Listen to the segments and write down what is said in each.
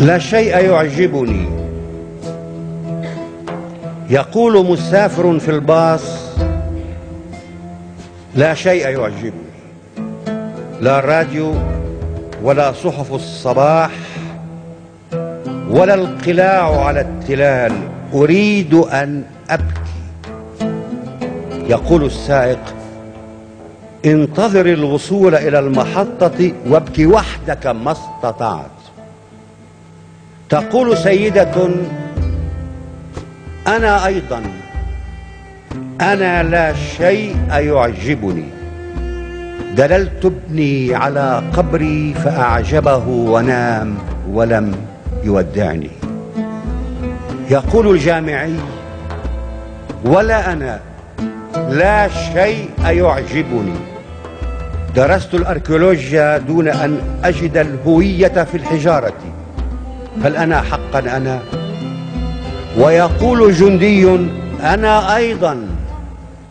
لا شيء يعجبني. يقول مسافر في الباص لا شيء يعجبني. لا الراديو ولا صحف الصباح ولا القلاع على التلال. أريد أن أبكي. يقول السائق انتظر الوصول إلى المحطة وابكي وحدك ما استطعت. تقول سيدة أنا أيضا أنا لا شيء يعجبني. دللت ابني على قبري فأعجبه ونام ولم يودعني. يقول الجامعي ولا أنا. لا شيء يعجبني. درست الأركيولوجيا دون أن أجد الهوية في الحجارة. هل أنا حقا أنا؟ ويقول جندي أنا أيضا.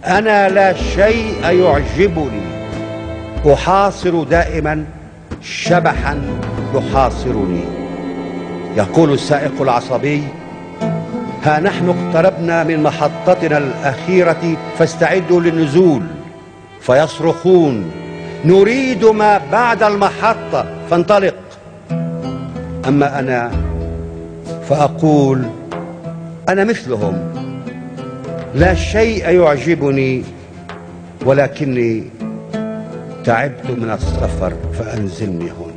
أنا لا شيء يعجبني. أحاصر دائما شبحا يحاصرني. يقول السائق العصبي ها نحن اقتربنا من محطتنا الأخيرة فاستعدوا للنزول. فيصرخون نريد ما بعد المحطة فانطلق. أما أنا فأقول أنا مثلهم. لا شيء يعجبني ولكني تعبت من السفر فأنزلني هنا.